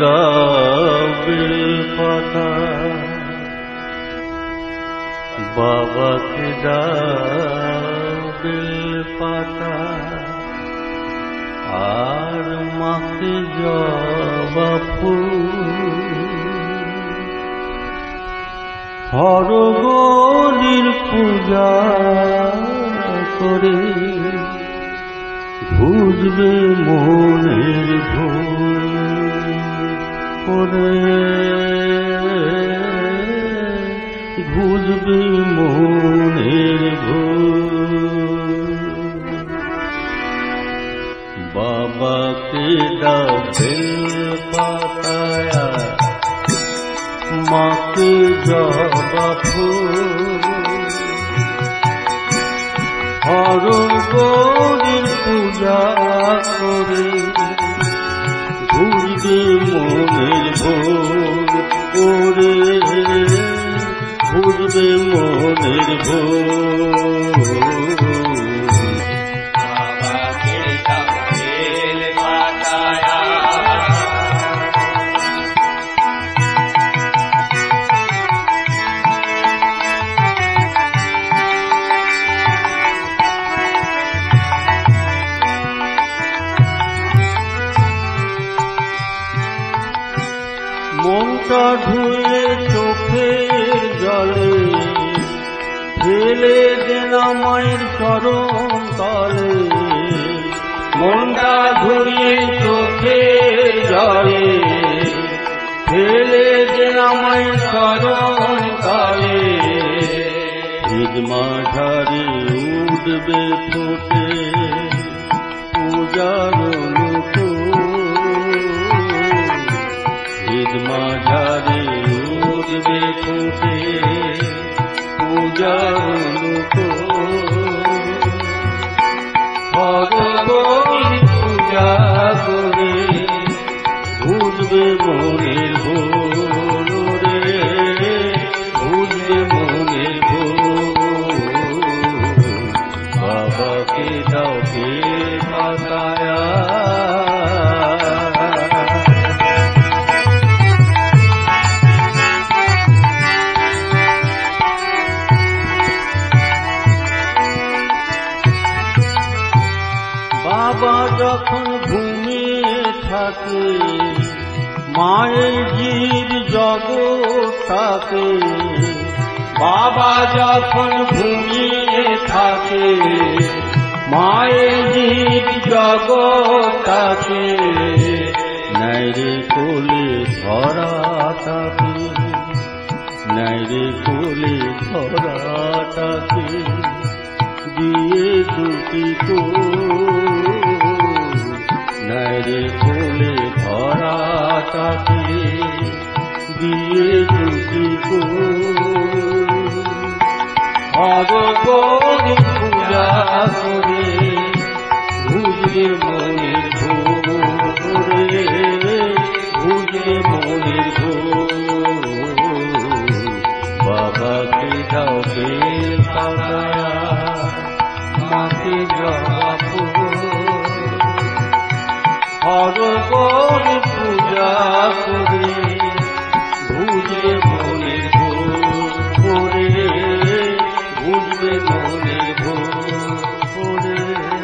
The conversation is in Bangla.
দাও বেলপাতা বাবাকে দাও বেলপাতা আর মাকে জবা ফুল হরগলির পূজা করে ঘুজবে মনের ভুল করে ঘুজবে মনের বাবাকে দাও বেল পাতায়া মাকে জবা ফুল। হরণ গৌরীর পূজা করে ঘুরবে মনের ভোর করে ঘুরবে মনের ভোর ধুয়ে চোখের জলে, ফেলে দেন মায়ের চরণ তলে। মনটা ধুয়ে চোখের জলে, ফেলে দেন মায়ের চরণ তলে। ঈদ মাঝারে উঠবে ফোটে পূজার ভগবতী পূজা করে বুঝবে মনের বাবা যখন ঘুমিয়ে থাকে, মায়ের জীব থাকে বাবা যখন ঘুমিয়ে থাকে, মায়ের জীব থাকে নাইরে কোলে ধরা থাকে নাইরে কোলে ধরা থাকে দিয়ে দুটি কো ভগবতী পূজা করে। বুঝলে মনের ভোরে বুঝলে মনের ভোর বাবাকে দাও বেল পাতায়া মাকে গৌরী পূজা করে ভোর